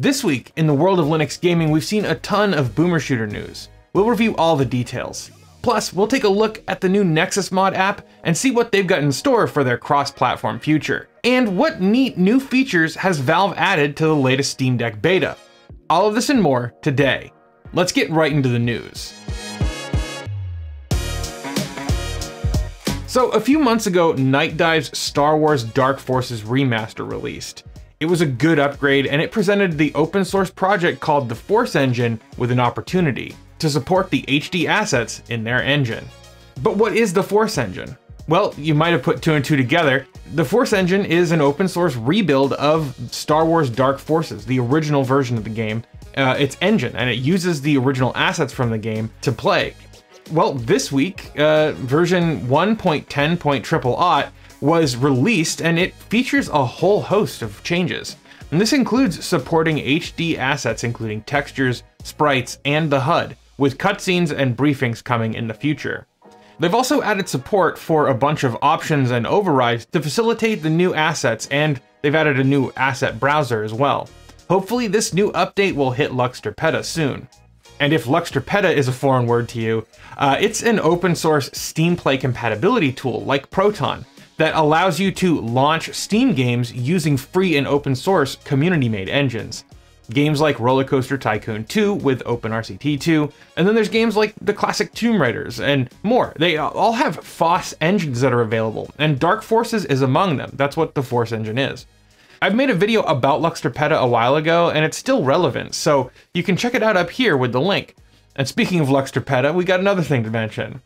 This week, in the world of Linux gaming, we've seen a ton of Boomer Shooter news. We'll review all the details. Plus, we'll take a look at the new Nexus Mod app and see what they've got in store for their cross-platform future. And what neat new features has Valve added to the latest Steam Deck beta. All of this and more today. Let's get right into the news. So, a few months ago, Nightdive's Star Wars Dark Forces remaster released. It was a good upgrade and it presented the open source project called the Force Engine with an opportunity to support the HD assets in their engine. But what is the Force Engine? Well, you might have put two and two together. The Force Engine is an open source rebuild of Star Wars Dark Forces, the original version of the game, uh, its engine, and it uses the original assets from the game to play well, this week, uh, version 1.10.triple was released and it features a whole host of changes. And this includes supporting HD assets, including textures, sprites, and the HUD, with cutscenes and briefings coming in the future. They've also added support for a bunch of options and overrides to facilitate the new assets, and they've added a new asset browser as well. Hopefully this new update will hit LuxTorpeda soon. And if LuxTorpeda is a foreign word to you, uh, it's an open source Steam Play compatibility tool like Proton that allows you to launch Steam games using free and open source community made engines. Games like Roller Coaster Tycoon 2 with OpenRCT2, and then there's games like the classic Tomb Raiders and more. They all have FOSS engines that are available, and Dark Forces is among them. That's what the Force engine is. I've made a video about LuxTorpeda a while ago, and it's still relevant, so you can check it out up here with the link. And speaking of LuxTorpeda, we got another thing to mention.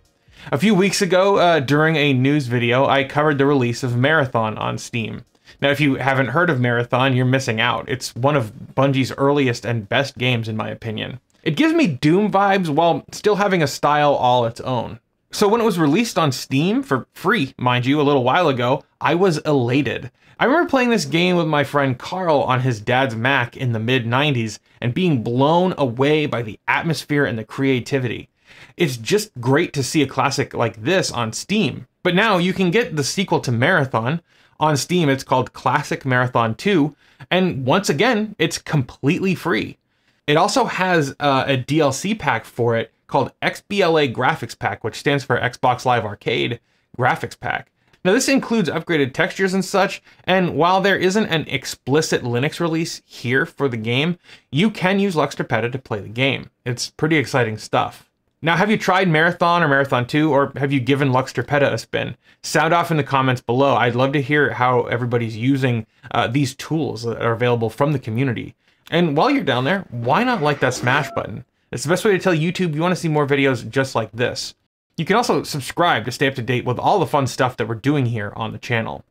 A few weeks ago, uh, during a news video, I covered the release of Marathon on Steam. Now, if you haven't heard of Marathon, you're missing out. It's one of Bungie's earliest and best games, in my opinion. It gives me Doom vibes while still having a style all its own. So when it was released on Steam, for free, mind you, a little while ago, I was elated. I remember playing this game with my friend Carl on his dad's Mac in the mid 90s and being blown away by the atmosphere and the creativity. It's just great to see a classic like this on Steam. But now you can get the sequel to Marathon. On Steam, it's called Classic Marathon 2, and once again, it's completely free. It also has uh, a DLC pack for it called XBLA Graphics Pack, which stands for Xbox Live Arcade Graphics Pack. Now this includes upgraded textures and such, and while there isn't an explicit Linux release here for the game, you can use LuxTorpeda to play the game. It's pretty exciting stuff. Now, have you tried Marathon or Marathon 2, or have you given LuxTorpeda a spin? Sound off in the comments below. I'd love to hear how everybody's using uh, these tools that are available from the community. And while you're down there, why not like that smash button? It's the best way to tell YouTube you want to see more videos just like this. You can also subscribe to stay up to date with all the fun stuff that we're doing here on the channel.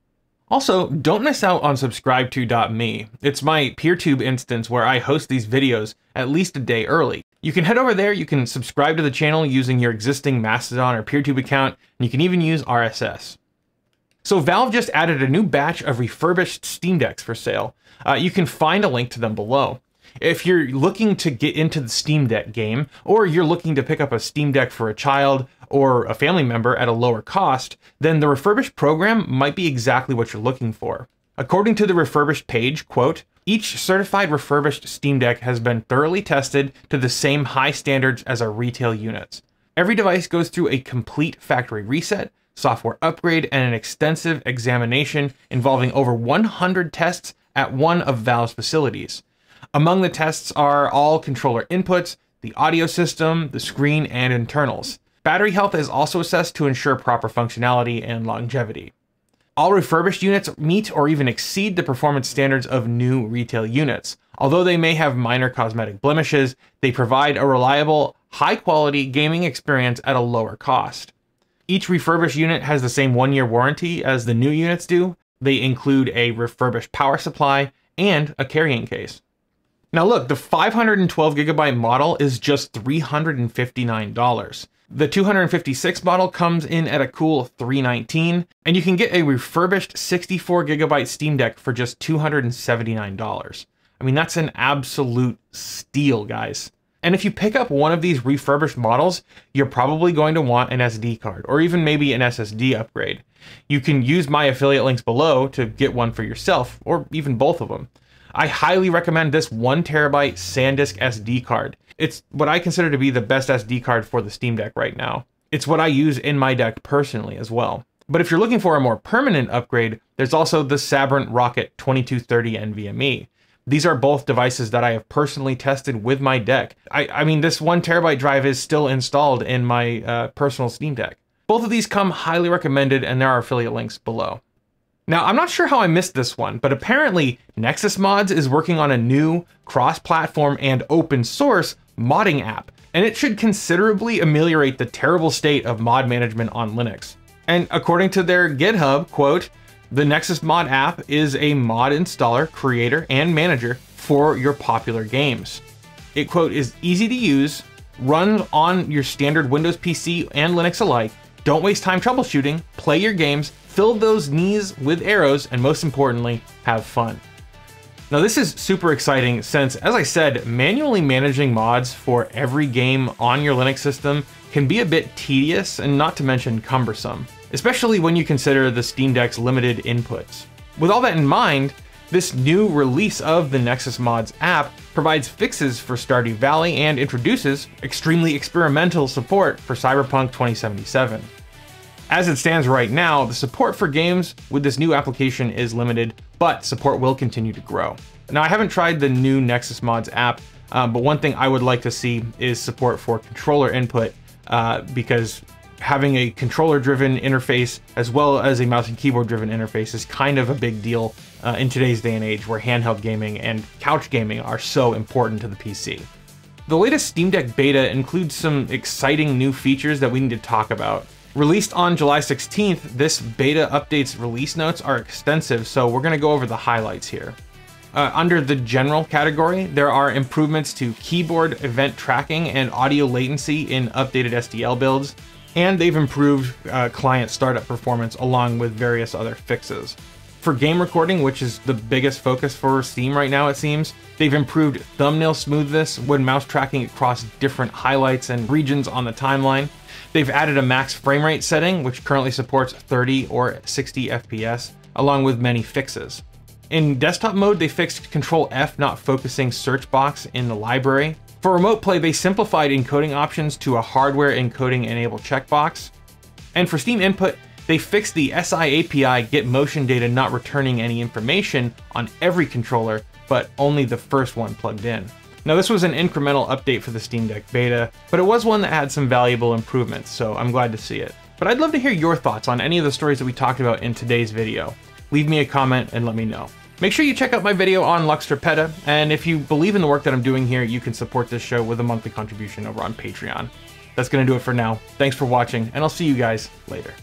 Also, don't miss out on subscribe2.me. It's my PeerTube instance where I host these videos at least a day early. You can head over there, you can subscribe to the channel using your existing Mastodon or PeerTube account, and you can even use RSS. So Valve just added a new batch of refurbished Steam Decks for sale. Uh, you can find a link to them below. If you're looking to get into the Steam Deck game, or you're looking to pick up a Steam Deck for a child or a family member at a lower cost, then the refurbished program might be exactly what you're looking for. According to the refurbished page, quote, each certified refurbished Steam Deck has been thoroughly tested to the same high standards as our retail units. Every device goes through a complete factory reset, software upgrade, and an extensive examination involving over 100 tests at one of Valve's facilities. Among the tests are all controller inputs, the audio system, the screen, and internals. Battery health is also assessed to ensure proper functionality and longevity. All refurbished units meet or even exceed the performance standards of new retail units. Although they may have minor cosmetic blemishes, they provide a reliable, high quality gaming experience at a lower cost. Each refurbished unit has the same one year warranty as the new units do. They include a refurbished power supply and a carrying case. Now look, the 512 gigabyte model is just $359. The 256 model comes in at a cool 319, and you can get a refurbished 64 gigabyte Steam Deck for just $279. I mean, that's an absolute steal, guys. And if you pick up one of these refurbished models, you're probably going to want an SD card or even maybe an SSD upgrade. You can use my affiliate links below to get one for yourself or even both of them. I highly recommend this one terabyte SanDisk SD card. It's what I consider to be the best SD card for the Steam Deck right now. It's what I use in my deck personally as well. But if you're looking for a more permanent upgrade, there's also the Sabrent Rocket 2230 NVMe. These are both devices that I have personally tested with my deck. I, I mean, this one terabyte drive is still installed in my uh, personal Steam Deck. Both of these come highly recommended, and there are affiliate links below. Now, I'm not sure how I missed this one, but apparently Nexus Mods is working on a new cross-platform and open source modding app, and it should considerably ameliorate the terrible state of mod management on Linux. And according to their GitHub, quote, the Nexus Mod app is a mod installer, creator, and manager for your popular games. It, quote, is easy to use, runs on your standard Windows PC and Linux alike, don't waste time troubleshooting, play your games, fill those knees with arrows, and most importantly, have fun. Now this is super exciting since, as I said, manually managing mods for every game on your Linux system can be a bit tedious and not to mention cumbersome especially when you consider the Steam Deck's limited inputs. With all that in mind, this new release of the Nexus Mods app provides fixes for Stardew Valley and introduces extremely experimental support for Cyberpunk 2077. As it stands right now, the support for games with this new application is limited, but support will continue to grow. Now, I haven't tried the new Nexus Mods app, um, but one thing I would like to see is support for controller input uh, because having a controller driven interface as well as a mouse and keyboard driven interface is kind of a big deal uh, in today's day and age where handheld gaming and couch gaming are so important to the PC. The latest Steam Deck beta includes some exciting new features that we need to talk about. Released on July 16th, this beta update's release notes are extensive, so we're going to go over the highlights here. Uh, under the general category, there are improvements to keyboard event tracking and audio latency in updated SDL builds, and they've improved uh, client startup performance along with various other fixes. For game recording, which is the biggest focus for Steam right now, it seems, they've improved thumbnail smoothness when mouse tracking across different highlights and regions on the timeline. They've added a max frame rate setting, which currently supports 30 or 60 FPS, along with many fixes. In desktop mode, they fixed Control F not focusing search box in the library, for remote play, they simplified encoding options to a hardware encoding enable checkbox. And for Steam input, they fixed the SI API get motion data not returning any information on every controller, but only the first one plugged in. Now this was an incremental update for the Steam Deck beta, but it was one that had some valuable improvements, so I'm glad to see it. But I'd love to hear your thoughts on any of the stories that we talked about in today's video. Leave me a comment and let me know. Make sure you check out my video on LuxTorpeda, and if you believe in the work that I'm doing here, you can support this show with a monthly contribution over on Patreon. That's going to do it for now. Thanks for watching, and I'll see you guys later.